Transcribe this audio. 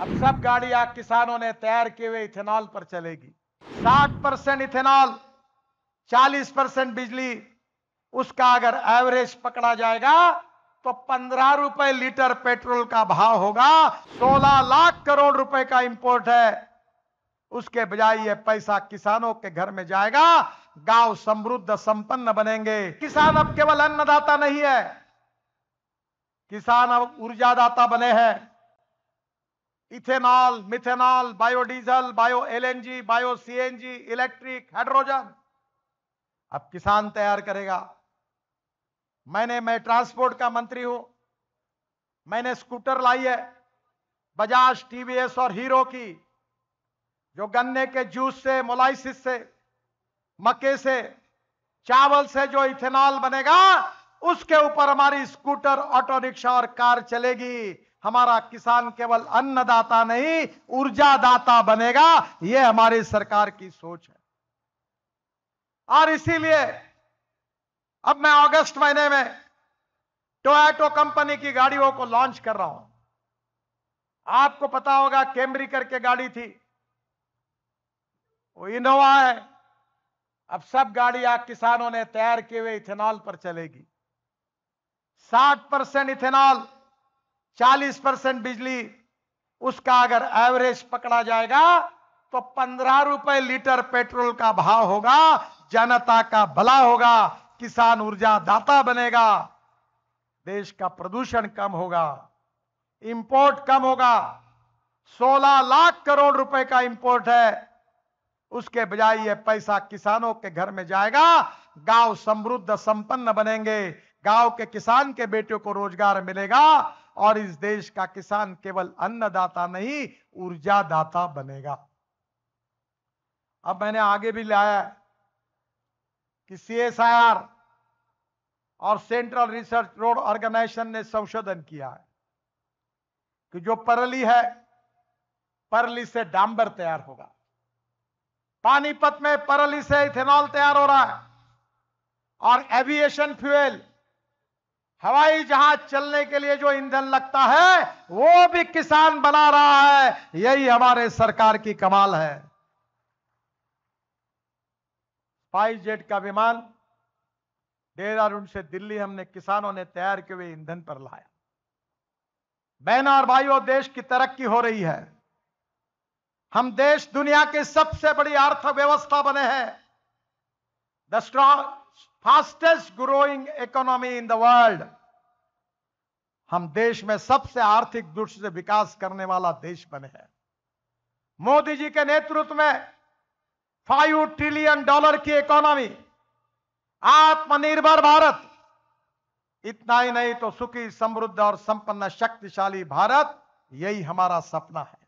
अब सब गाड़ियाँ किसानों ने तैयार किए हुए इथेनॉल पर चलेगी। 60 परसेंट इथेनॉल 40 परसेंट बिजली, उसका अगर एवरेज पकड़ा जाएगा तो 15 रुपए लीटर पेट्रोल का भाव होगा। 16 लाख करोड़ रुपए का इंपोर्ट है। उसके बजाय ये पैसा किसानों के घर में जाएगा, गाँव समृद्ध संपन्न बनेंगे। किसान अब केवल अन्नदाता नहीं है, किसान अब ऊर्जादाता बने हैं। Ethanol, methanol, biodiesel bio LNG bio CNG electric, hydrogen. अब किसान तैयार करेगा। मैंने, मैं ट्रांसपोर्ट का मंत्री हूँ। मैंने स्कूटर लाई है, बजाज टीवीएस और हीरो की, जो गन्ने के जूस से, मोलाइसिस से, मक्के से, चावल से जो इथेनॉल बनेगा, उसके ऊपर हमारी स्कूटर, ऑटो रिक्शा और कार चलेगी। हमारा किसान केवल अन्नदाता नहीं, ऊर्जादाता बनेगा। यह हमारी सरकार की सोच है। और इसीलिए अब मैं अगस्त महीने में टोयटो कंपनी की गाड़ियों को लॉन्च कर रहा हूँ। आपको पता होगा कैमरी करके गाड़ी थी। वो इनोवा है। अब सब गाड़ियाँ किसानों ने तैयार किए हुए इथेनॉल पर चलेगी। 60 परसेंट इथेनॉल 40 परसेंट बिजली, उसका अगर एवरेज पकड़ा जाएगा तो 15 रुपए लीटर पेट्रोल का भाव होगा, जनता का भला होगा, किसान ऊर्जा दाता बनेगा, देश का प्रदूषण कम होगा, इंपोर्ट कम होगा 16 लाख करोड़ रुपए का इंपोर्ट है, उसके बजाय ये पैसा किसानों के घर में जाएगा, गाँव समृद्ध संपन्न बनेंगे, गाँव के किसान के बेटियों को रोज़गार मिलेगा और इस देश का किसान केवल अन्नदाता नहीं, ऊर्जादाता बनेगा। अब मैंने आगे भी लाया कि सीएसआईआर और सेंट्रल रिसर्च रोड ऑर्गेनाइजेशन ने संशोधन किया है कि जो परली है, परली से डांबर तैयार होगा। पानीपत में परली से इथेनॉल तैयार हो रहा है और एविएशन फ्यूएल हवाई जहाज़ चलने के लिए जो ईंधन लगता है, वो भी किसान बना रहा है। यही हमारे सरकार की कमाल है। स्पाइस जेट का विमान देहरादून से दिल्ली हमने किसानों ने तैयार किए हुए ईंधन पर लाया। बहना और भाइयों, देश की तरक्की हो रही है। हम देश दुनिया की सबसे बड़ी अर्थव्यवस्था बने हैं। The strong fastest growing economy in the world हम देश में सबसे आर्थिक दृष्टि से विकास करने वाला देश बने हैं। मोदी जी के नेतृत्व में फाइव ट्रिलियन डॉलर की इकोनॉमी आत्मनिर्भर भारत, इतना ही नहीं तो सुखी, समृद्ध और संपन्न, शक्तिशाली भारत, यही हमारा सपना है।